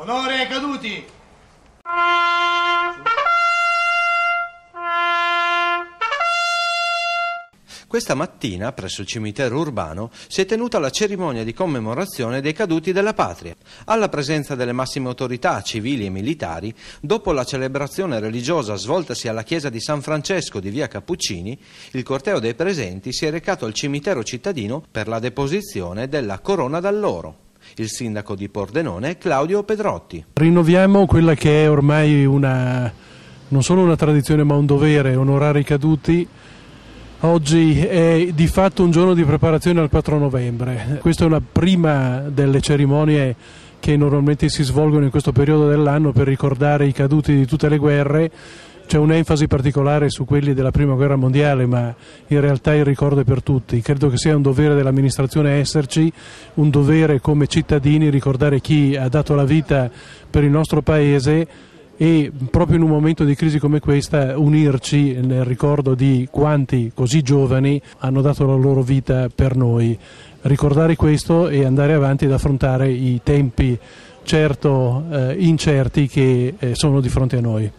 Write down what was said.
Onore ai caduti! Questa mattina, presso il cimitero urbano, si è tenuta la cerimonia di commemorazione dei caduti della patria. Alla presenza delle massime autorità civili e militari, dopo la celebrazione religiosa svoltasi alla chiesa di San Francesco di via Cappuccini, il corteo dei presenti si è recato al cimitero cittadino per la deposizione della corona d'alloro. Il sindaco di Pordenone Claudio Pedrotti. Rinnoviamo quella che è ormai una, non solo una tradizione ma un dovere, onorare i caduti Oggi è di fatto un giorno di preparazione al 4 novembre. Questa è una prima delle cerimonie che normalmente si svolgono in questo periodo dell'anno per ricordare i caduti di tutte le guerre. C'è un'enfasi particolare su quelli della prima guerra mondiale, ma in realtà il ricordo è per tutti. Credo che sia un dovere dell'amministrazione esserci, un dovere come cittadini ricordare chi ha dato la vita per il nostro paese e proprio in un momento di crisi come questa unirci nel ricordo di quanti così giovani hanno dato la loro vita per noi. Ricordare questo e andare avanti ad affrontare i tempi certo eh, incerti che eh, sono di fronte a noi.